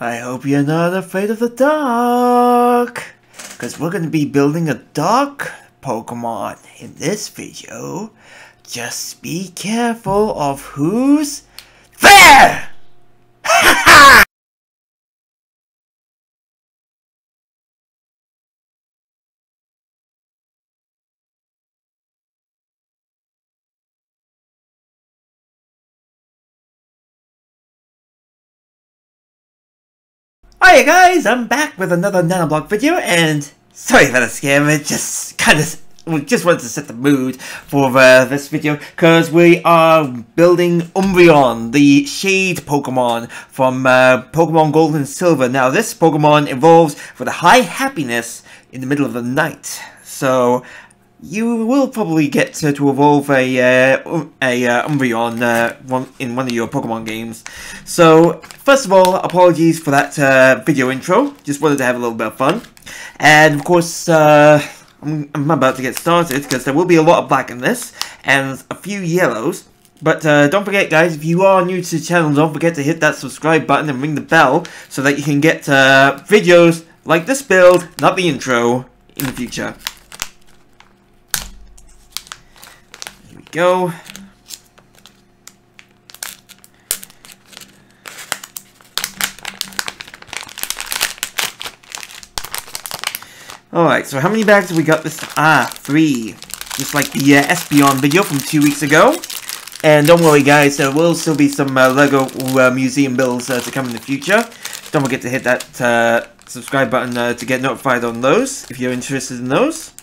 I hope you're not afraid of the dark. Because we're going to be building a dark Pokemon in this video. Just be careful of who's there! Hiya guys, I'm back with another Nanoblock video and sorry for the scare, it just kind of just wanted to set the mood for uh, this video because we are building Umbreon, the Shade Pokemon from uh, Pokemon Gold and Silver. Now this Pokemon evolves with a high happiness in the middle of the night. So you will probably get to, to evolve a uh, a uh, Umbreon uh, one, in one of your Pokemon games. So, first of all, apologies for that uh, video intro. Just wanted to have a little bit of fun. And, of course, uh, I'm, I'm, about to get started, because there will be a lot of black in this, and a few yellows. But uh, don't forget, guys, if you are new to the channel, don't forget to hit that subscribe button and ring the bell, so that you can get videos like this build, not the intro, in the future. Go. Alright, so how many bags have we got this Ah, three. Just like the uh, Espeon video from two weeks ago. And don't worry guys, there will still be some uh, LEGO uh, museum builds uh, to come in the future. Don't forget to hit that uh, subscribe button uh, to get notified on those, if you're interested in those.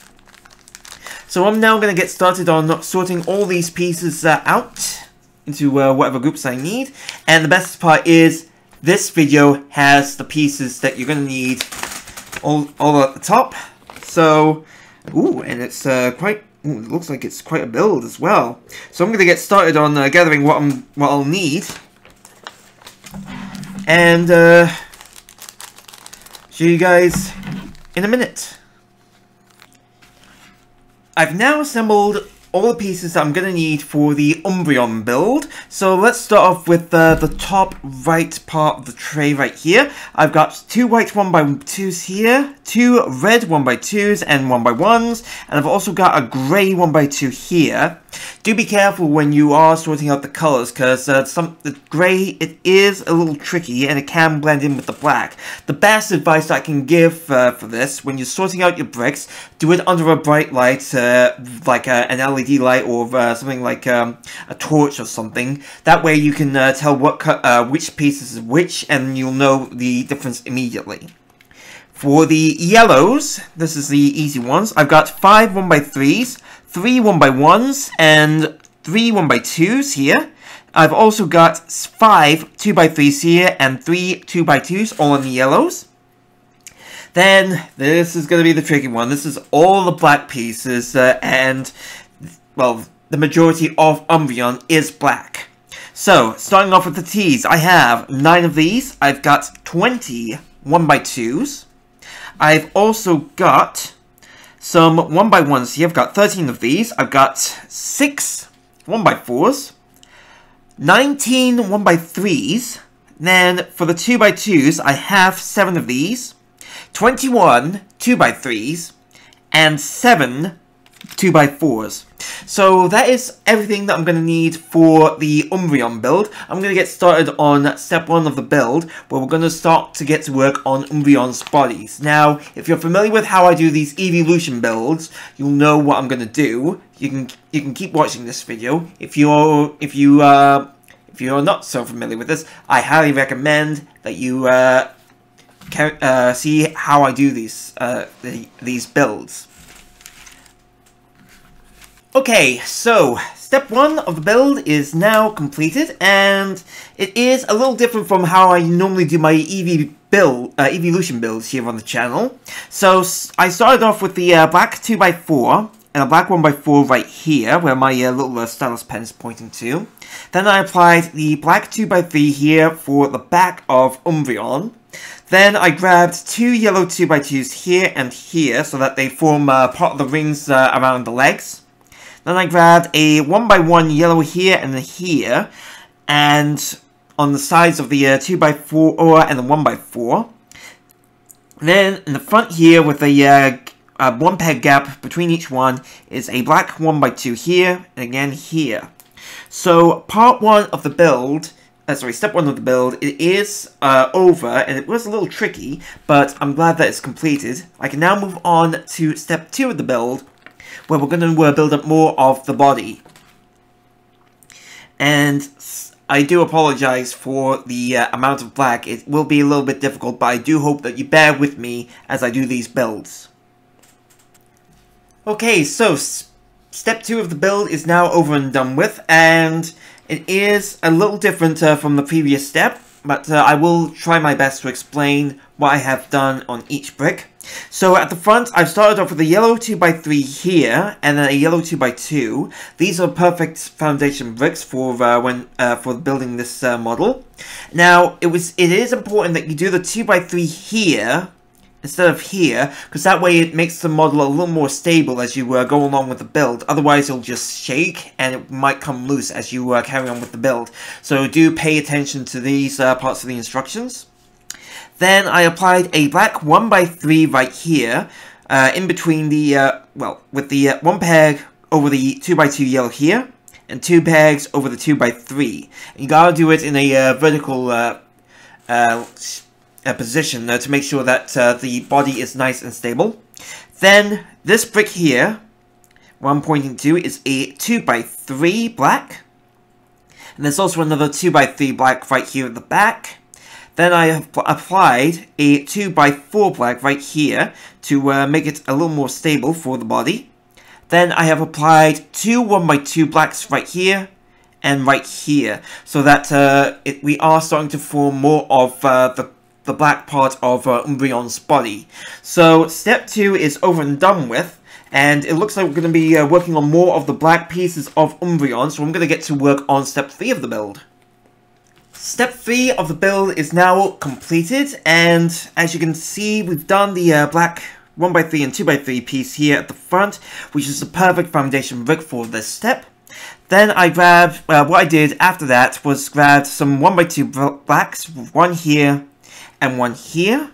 So I'm now going to get started on sorting all these pieces uh, out into uh, whatever groups I need. And the best part is this video has the pieces that you're going to need all, all at the top. So, ooh, and it's uh, quite, ooh, it looks like it's quite a build as well. So I'm going to get started on uh, gathering what, I'm, what I'll need. And, uh, show you guys in a minute. I've now assembled all the pieces I'm going to need for the Umbreon build. So let's start off with uh, the top right part of the tray right here. I've got two white 1x2s here, two red 1x2s and 1x1s, and I've also got a grey 1x2 here. Do be careful when you are sorting out the colors, because uh, some the grey, it is a little tricky, and it can blend in with the black. The best advice I can give uh, for this, when you're sorting out your bricks, do it under a bright light, uh, like uh, an LED light, or uh, something like um, a torch or something. That way you can uh, tell what which pieces is which, and you'll know the difference immediately. For the yellows, this is the easy ones. I've got five 1x3s, three 1x1s, and three 1x2s here. I've also got five 2x3s here, and three 2x2s, all in the yellows. Then, this is going to be the tricky one. This is all the black pieces, uh, and, well, the majority of Umbreon is black. So, starting off with the T's, I have 9 of these. I've got 20 1x2s. I've also got some 1x1s here. I've got 13 of these. I've got 6 1x4s, 19 1x3s. Then for the 2x2s, I have 7 of these, 21 2x3s, and 7 2x4s. So that is everything that I'm going to need for the Umbreon build. I'm going to get started on step 1 of the build, where we're going to start to get to work on Umbreon's bodies. Now, if you're familiar with how I do these Eeveelution builds, you'll know what I'm going to do. You can you can keep watching this video. If you're if you uh, if you're not so familiar with this, I highly recommend that you uh, uh, see how I do these uh, the, these builds. Okay, so step one of the build is now completed, and it is a little different from how I normally do my Eevee build, uh, Eeveelution builds here on the channel. So I started off with the uh, black 2x4 and a black 1x4 right here, where my uh, little uh, stylus pen is pointing to. Then I applied the black 2x3 here for the back of Umbreon. Then I grabbed two yellow 2x2s here and here, so that they form uh, part of the rings uh, around the legs. Then I grabbed a 1x1 yellow here and here, and on the sides of the uh, 2x4 or and the 1x4. Then in the front here with a uh, uh, one peg gap between each one is a black 1x2 here and again here. So part 1 of the build uh, sorry, step one of the build, it is uh, over, and it was a little tricky, but I'm glad that it's completed. I can now move on to step two of the build, where we're going to uh, build up more of the body. And I do apologize for the uh, amount of black. It will be a little bit difficult, but I do hope that you bear with me as I do these builds. Okay, so step two of the build is now over and done with, and it is a little different uh, from the previous step, but uh, I will try my best to explain what I have done on each brick. So at the front, I've started off with a yellow 2x3 here, and then a yellow 2x2. These are perfect foundation bricks for uh, when uh, for building this uh, model. Now, it was it is important that you do the 2x3 here, instead of here, because that way it makes the model a little more stable as you uh, go along with the build. Otherwise, it'll just shake and it might come loose as you uh, carry on with the build. So do pay attention to these uh, parts of the instructions. Then I applied a black 1x3 right here, uh, in between the, uh, well, with the uh, one peg over the 2x2 yellow here, and two pegs over the 2x3. You gotta do it in a vertical uh, position uh, to make sure that uh, the body is nice and stable. Then this brick here, what I'm pointing to is a 2x3 black. And there's also another 2x3 black right here at the back. Then I have applied a 2x4 black right here to uh, make it a little more stable for the body. Then I have applied two 1x2 blacks right here and right here so that uh, it, we are starting to form more of uh, the the black part of uh, Umbreon's body. So step 2 is over and done with, and it looks like we're going to be uh, working on more of the black pieces of Umbreon, so I'm going to get to work on step 3 of the build. Step 3 of the build is now completed, and as you can see, we've done the uh, black 1x3 and 2x3 piece here at the front, which is the perfect foundation brick for this step. Then I grabbed, what I did after that was grab some 1x2 blacks, one here, and one here,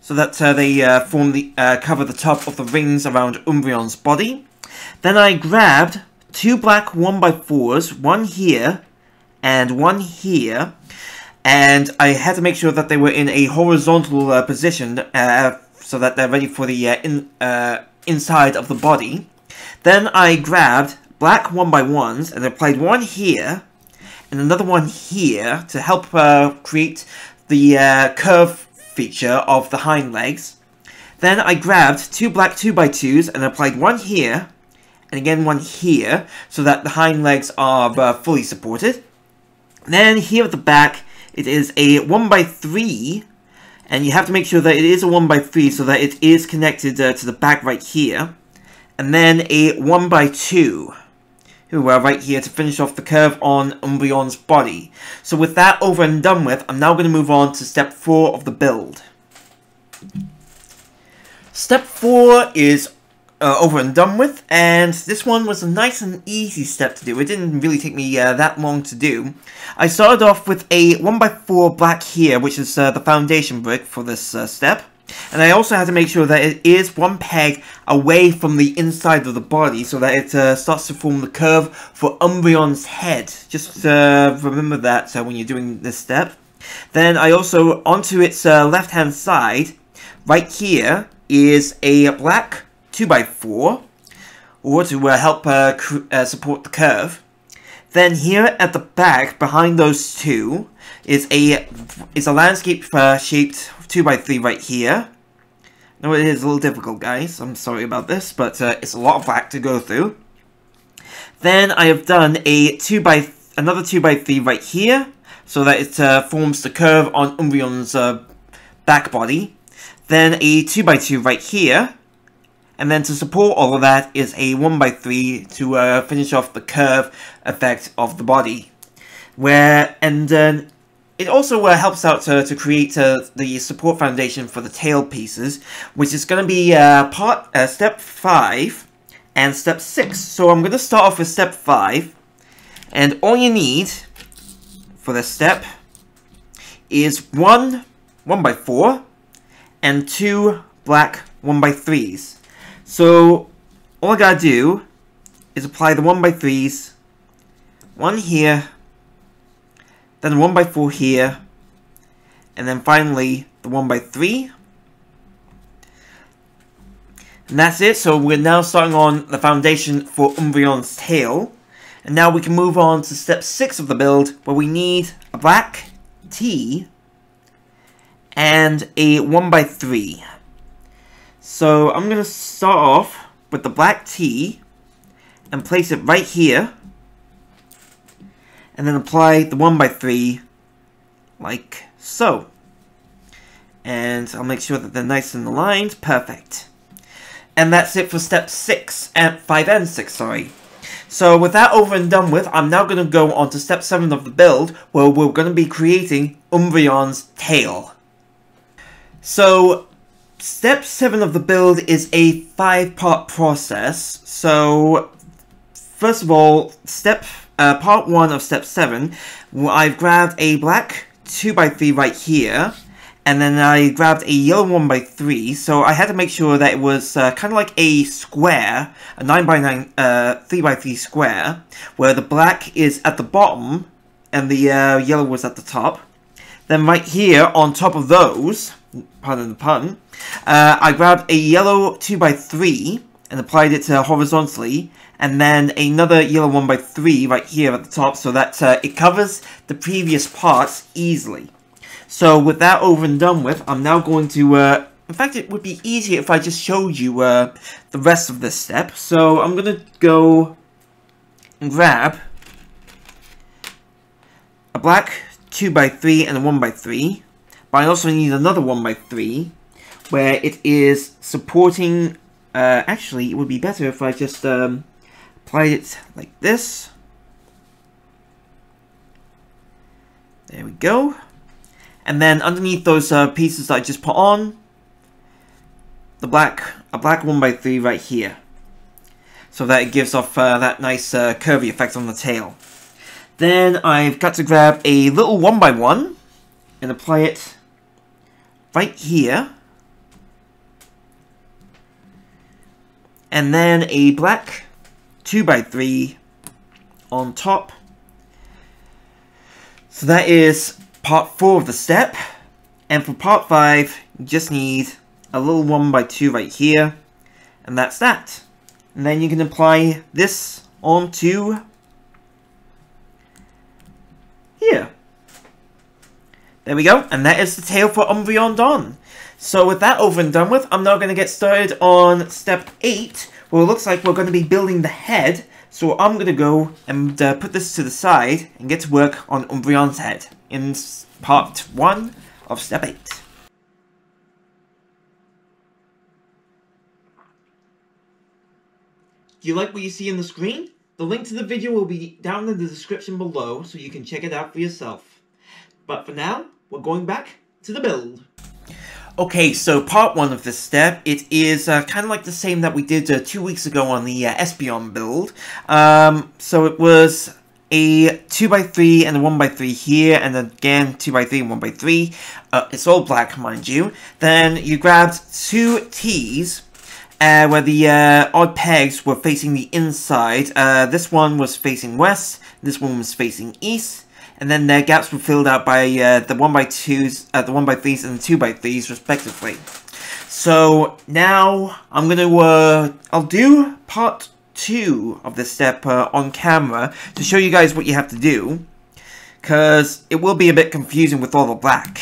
so that uh, they uh, form the uh, cover the top of the rings around Umbreon's body. Then I grabbed two black 1x4s, one here and one here, and I had to make sure that they were in a horizontal uh, position uh, so that they're ready for the in, inside of the body. Then I grabbed black 1x1s and I applied one here and another one here to help create the uh, curve feature of the hind legs. Then I grabbed two black 2x2s and applied one here, and again one here, so that the hind legs are uh, fully supported. Then here at the back, it is a 1x3, and you have to make sure that it is a 1x3 so that it is connected uh, to the back right here. And then a 1x2 who are right here to finish off the curve on Umbreon's body. So with that over and done with, I'm now going to move on to step 4 of the build. Step 4 is uh, over and done with, and this one was a nice and easy step to do. It didn't really take me uh, that long to do. I started off with a 1x4 black here, which is uh, the foundation brick for this uh, step. And I also had to make sure that it is one peg away from the inside of the body so that it uh, starts to form the curve for Umbreon's head. Just uh, remember that uh, when you're doing this step. Then I also, onto its uh, left-hand side, right here, is a black 2x4, or to uh, help uh, support the curve. Then here at the back, behind those two, is a is a landscape shaped 2x3 right here. Now it is a little difficult, guys. I'm sorry about this, but uh, it's a lot of black to go through. Then I have done a 2 by another 2x3 right here, so that it uh, forms the curve on Umbreon's uh, back body. Then a 2x2 right here. And then to support all of that is a 1x3 to uh, finish off the curve effect of the body. Where, and then it also uh, helps out to, to create uh, the support foundation for the tail pieces, which is going to be uh, part uh, step 5 and step 6. So I'm going to start off with step 5, and all you need for this step is one 1 by 4 and two black 1 by 3s. So all I gotta do is apply the 1 by 3s, one here, then 1 by 4 here, and then finally the 1 by 3 and that's it, so we're now starting on the foundation for Umbreon's tail. And now we can move on to step 6 of the build, where we need a black T and a 1x3. So I'm going to start off with the black T and place it right here. And then apply the 1x3 like so. And I'll make sure that they're nice and aligned. Perfect. And that's it for step 6, and 5 and 6, sorry. So with that over and done with, I'm now going to go on to step 7 of the build, where we're going to be creating Umbreon's tail. So, step 7 of the build is a 5-part process. So, first of all, step uh, part 1 of step 7, I've grabbed a black 2x3 right here, and then I grabbed a yellow one by three, so I had to make sure that it was uh, kind of like a square, a 9 by 9 uh, 3 by 3 square, where the black is at the bottom, and the uh, yellow was at the top. Then right here, on top of those, pardon the pun, uh, I grabbed a yellow 2 by 3 and applied it uh, horizontally, and then another yellow 1 by 3 right here at the top, so that uh, it covers the previous parts easily. So with that over and done with, I'm now going to, uh, in fact it would be easier if I just showed you uh, the rest of this step. So I'm going to go and grab a black 2x3 and a 1x3. But I also need another 1x3 where it is supporting, uh, actually it would be better if I just um, applied it like this. There we go. And then underneath those uh, pieces that I just put on, the black, a black 1x3 right here. So that it gives off uh, that nice uh, curvy effect on the tail. Then I've got to grab a little 1x1 and apply it right here. And then a black 2x3 on top. So that is part 4 of the step. And for part 5, you just need a little 1 by 2 right here. And that's that. And then you can apply this onto here. There we go, and that is the tail for Umbreon Dawn. So with that over and done with, I'm now going to get started on step 8, where it looks like we're going to be building the head. So I'm going to go and uh, put this to the side and get to work on Umbreon's head in part 1 of step 8. Do you like what you see in the screen? The link to the video will be down in the description below so you can check it out for yourself. But for now, we're going back to the build. Okay, so part one of this step, it is uh, kind of like the same that we did uh, two weeks ago on the uh, Espeon build. Um, so it was a 2x3 and a 1x3 here, and again 2x3 and 1x3. Uh, it's all black, mind you. Then you grabbed two T's, uh, where the uh, odd pegs were facing the inside. Uh, this one was facing west, this one was facing east and then their gaps were filled out by uh, the 1x2s, uh, the 1x3s and the 2x3s respectively. So now I'm to, uh, I'll do part 2 of this step uh, on camera to show you guys what you have to do. Because it will be a bit confusing with all the black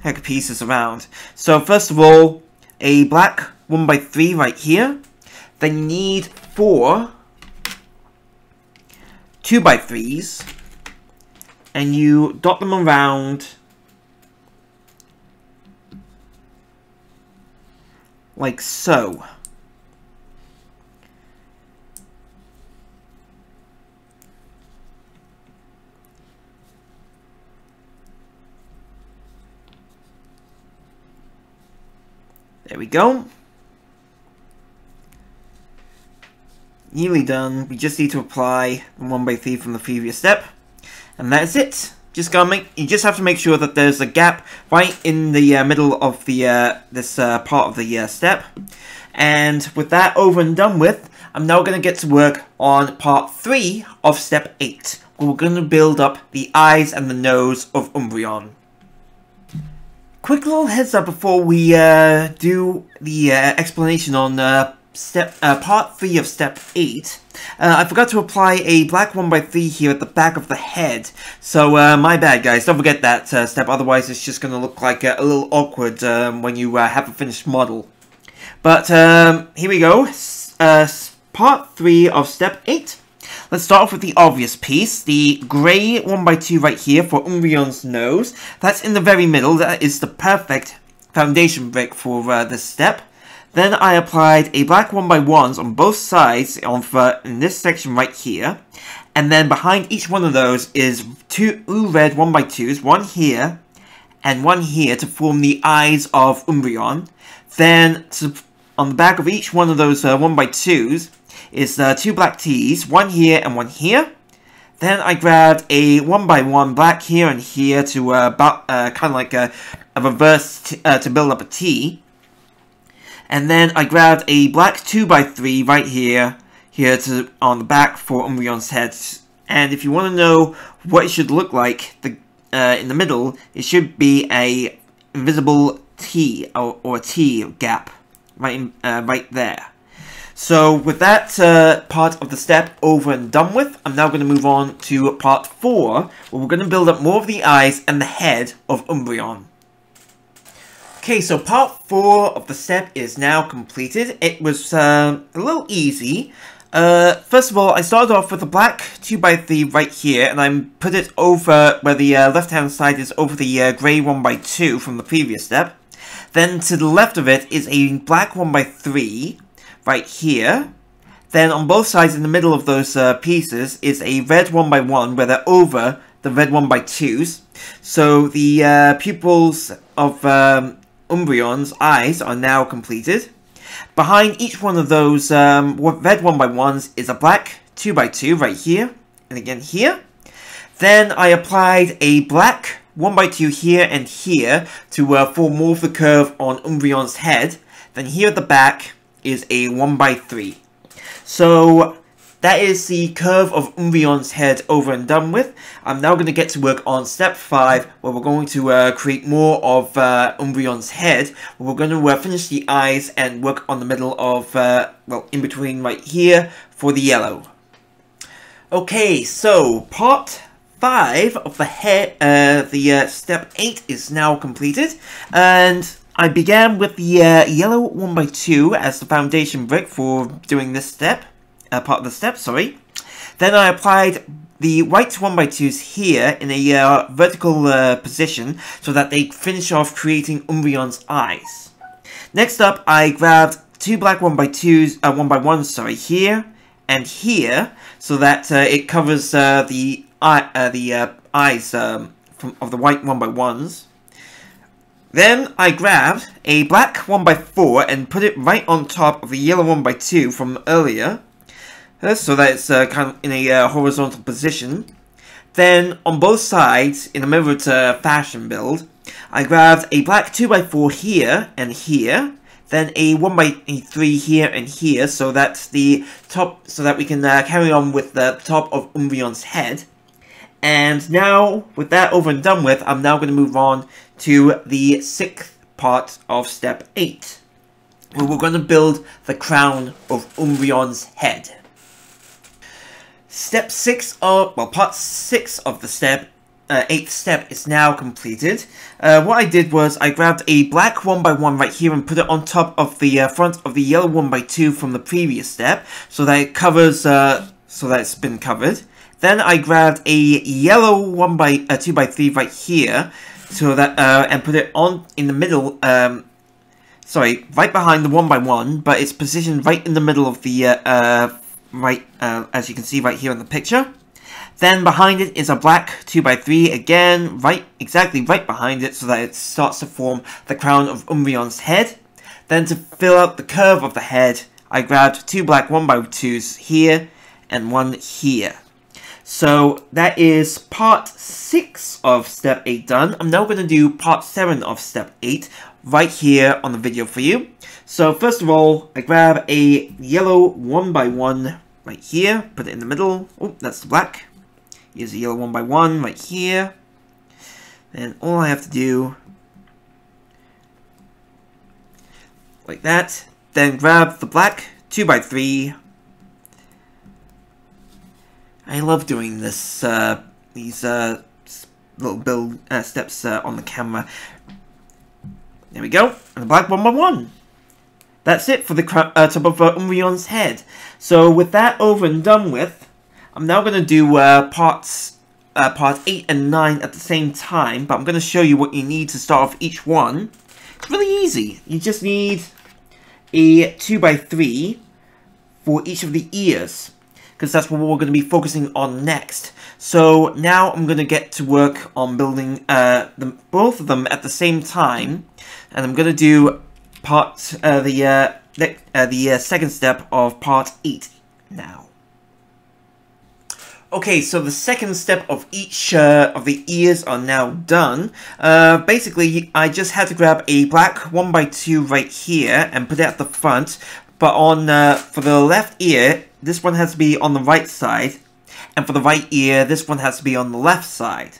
heck pieces around. So first of all, a black 1x3 right here. Then you need four 2x3s and you dot them around like so. There we go. Nearly done. We just need to apply 1 by 3 from the previous step. And that's it. just gonna make you just have to make sure that there's a gap right in the uh, middle of the uh, this uh, part of the uh, step. And with that over and done with, I'm now gonna get to work on part three of step eight. We're gonna build up the eyes and the nose of Umbreon. Quick little heads up before we uh, do the uh, explanation on step part three of step eight. Uh, I forgot to apply a black 1x3 here at the back of the head. So, uh, my bad, guys. Don't forget that uh, step, otherwise it's just going to look like a little awkward um, when you uh, have a finished model. But, um, here we go. Uh, part 3 of step 8. Let's start off with the obvious piece, the grey 1x2 right here for Umbreon's nose. That's in the very middle, that is the perfect foundation brick for uh, this step. Then I applied a black 1x1s on both sides of uh, in this section right here. And then behind each one of those is two red 1x2s, one here and one here to form the eyes of Umbreon. Then to, on the back of each one of those uh, 1x2s is uh, two black T's, one here and one here. Then I grabbed a 1x1 black here and here to uh, uh, kind of like a, a reverse uh, to build up a T. And then I grabbed a black 2x3 right here, here to on the back for Umbreon's head. And if you want to know what it should look like the uh, in the middle, it should be a invisible T or, or T gap right in, uh, right there. So with that uh, part of the step over and done with, I'm now going to move on to part 4, where we're going to build up more of the eyes and the head of Umbreon. Okay, so part 4 of the step is now completed. It was uh, a little easy. Uh, first of all, I started off with a black 2x3 right here, and I put it over where the uh, left-hand side is over the uh, grey 1x2 from the previous step. Then to the left of it is a black 1x3 right here. Then on both sides in the middle of those uh, pieces is a red 1x1 where they're over the red 1x2s. So the uh, pupils of um, Umbreon's eyes are now completed. Behind each one of those um, red 1x1s is a black 2x2 right here, and again here. Then I applied a black 1x2 here and here to uh, form more of the curve on Umbreon's head. Then here at the back is a 1x3. So that is the curve of Umbreon's head over and done with. I'm now going to get to work on step 5, where we're going to uh, create more of uh, Umbreon's head. We're going to uh, finish the eyes and work on the middle of, uh, well, in between right here for the yellow. Okay, so part 5 of the head, uh, the uh, step 8 is now completed. And I began with the uh, yellow 1x2 as the foundation brick for doing this step uh, part of the step, sorry. Then I applied the white 1x2s here in a uh, vertical uh, position so that they finish off creating Umbreon's eyes. Next up, I grabbed two black 1x2s, uh, 1x1s, sorry, here and here so that uh, it covers uh, the eye, uh, the eyes um, from, of the white 1x1s. Then I grabbed a black 1x4 and put it right on top of the yellow 1x2 from earlier so that it's uh, kind of in a uh, horizontal position. Then on both sides, in a mirrored uh, fashion build, I grabbed a black 2x4 here and here, then a 1x3 here and here, so that's the top, so that we can uh, carry on with the top of Umbreon's head. And now, with that over and done with, I'm now going to move on to the sixth part of step 8, where we're going to build the crown of Umbreon's head. Step 6 of, well, part 6 of the step, uh, 8th step is now completed. Uh, what I did was I grabbed a black 1x1 right here and put it on top of the uh, front of the yellow 1x2 from the previous step, so that it covers, uh, so that it's been covered. Then I grabbed a yellow 1 by uh, 2x3 right here, so that, uh, and put it on in the middle, um, sorry, right behind the 1x1, but it's positioned right in the middle of the, right, uh, as you can see right here in the picture. Then behind it is a black 2x3, again, right, exactly right behind it, so that it starts to form the crown of Umbreon's head. Then to fill out the curve of the head, I grabbed two black 1x2s here, and one here. So that is part 6 of step 8 done. I'm now going to do part 7 of step 8 right here on the video for you. So first of all, I grab a yellow 1 by one right here, put it in the middle. Oh, that's the black. Here's a yellow 1 by one right here. And all I have to do, like that, then grab the black 2 by 3 I love doing this, uh, these, uh, little build uh, steps uh, on the camera. There we go, and the black one by one. That's it for the uh, top of uh, Umbreon's head. So with that over and done with, I'm now going to do uh, parts uh, part 8 and 9 at the same time, but I'm going to show you what you need to start off each one. It's really easy. You just need a 2x3 for each of the ears because that's what we're going to be focusing on next. So now I'm going to get to work on building uh, the, both of them at the same time, and I'm going to do part uh, the uh, uh the uh, second step of part eight now. Okay, so the second step of each uh, of the ears are now done. Uh, basically, I just had to grab a black 1x2 right here and put it at the front. But on uh, for the left ear, this one has to be on the right side, and for the right ear, this one has to be on the left side.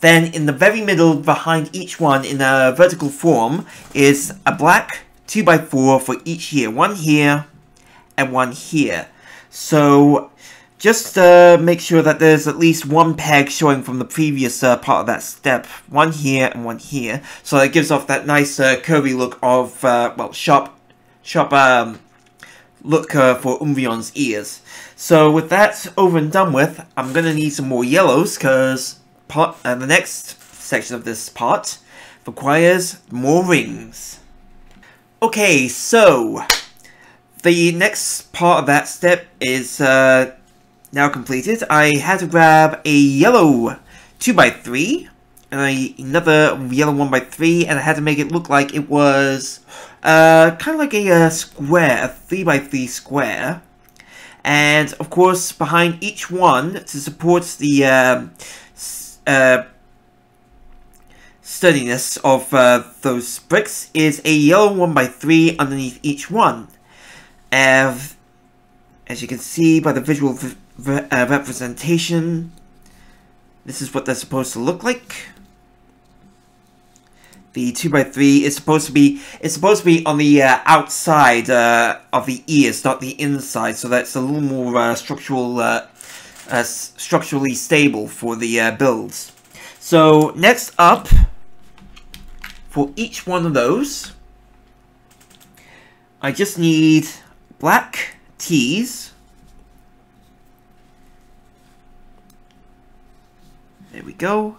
Then in the very middle behind each one in a vertical form is a black 2x4 for each ear. One here and one here. So just uh, make sure that there's at least one peg showing from the previous uh, part of that step. One here and one here. So that gives off that nice uh, curvy look of, uh, well, sharp, sharp um, look uh, for Umbreon's ears. So with that over and done with, I'm going to need some more yellows because uh, the next section of this part requires more rings. Okay, so the next part of that step is uh, now completed. I had to grab a yellow 2x3 and a, another yellow 1x3 and I had to make it look like it was uh, kind of like a, a uh, square, a 3 by 3 square. And, of course, behind each one, to support the uh, uh, sturdiness of uh, those bricks, is a yellow 1 by 3 underneath each one. as you can see by the visual uh, representation, this is what they're supposed to look like the 2x3 is supposed to be it's supposed to be on the uh, outside uh, of the ears, not the inside, so that's a little more uh, structural, uh, uh, structurally stable for the uh, builds. So next up, for each one of those, I just need black tees. There we go.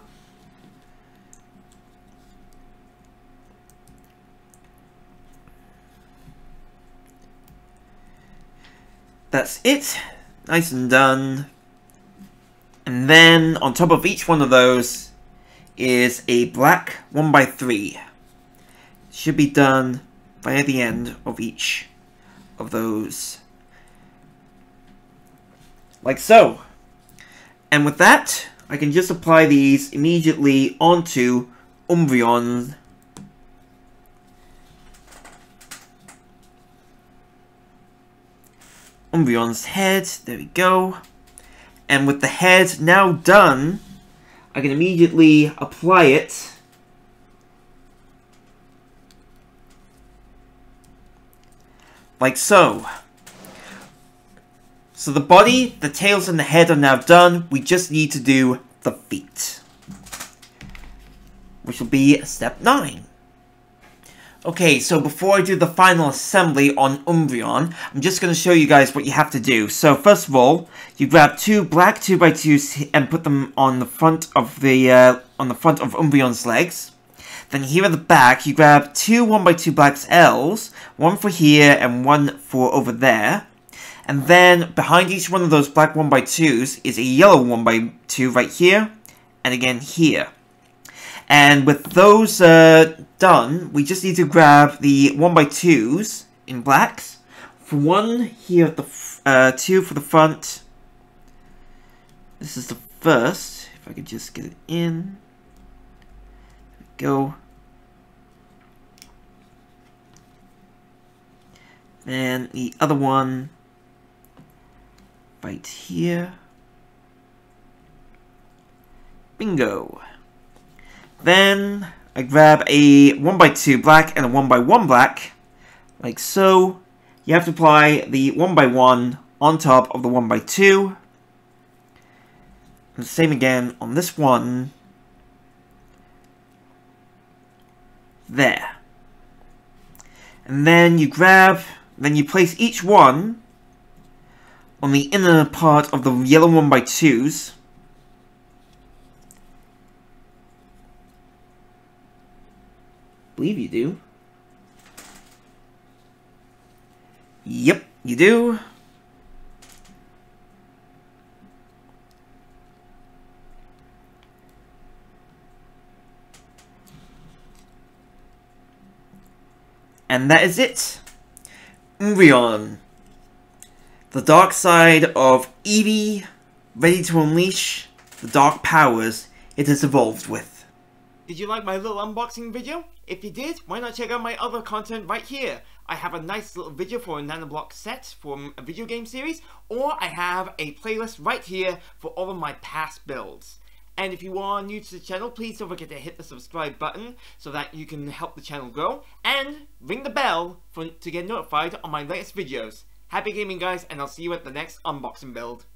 That's it. Nice and done. And then on top of each one of those is a black 1x3. Should be done by the end of each of those. Like so. And with that, I can just apply these immediately onto Umbreon Umbreon's head. There we go. And with the head now done, I can immediately apply it like so. So the body, the tails, and the head are now done. We just need to do the feet. Which will be step 9. Okay, so before I do the final assembly on Umbreon, I'm just going to show you guys what you have to do. So first of all, you grab two black 2x2s and put them on the front of the uh, on the front of Umbreon's legs. Then here at the back, you grab two 1x2 blacks L's, one for here and one for over there. And then behind each one of those black 1x2s is a yellow 1x2 right here, and again here. And with those uh, done, we just need to grab the 1x2s in blacks. For one here at the uh, two for the front. This is the first. If I could just get it in. go. And the other one right here. Bingo. Then I grab a 1x2 black and a 1x1 black, like so. You have to apply the 1x1 on top of the 1x2. And the same again on this one. There. And then you grab, then you place each one on the inner part of the yellow 1x2s. Believe you do. Yep, you do. And that is it. Umbreon. The dark side of Eevee, ready to unleash the dark powers it has evolved with. Did you like my little unboxing video? If you did, why not check out my other content right here? I have a nice little video for a nanoblock set from a video game series, or I have a playlist right here for all of my past builds. And if you are new to the channel, please don't forget to hit the subscribe button so that you can help the channel grow, and ring the bell for, to get notified on my latest videos. Happy gaming guys, and I'll see you at the next unboxing build.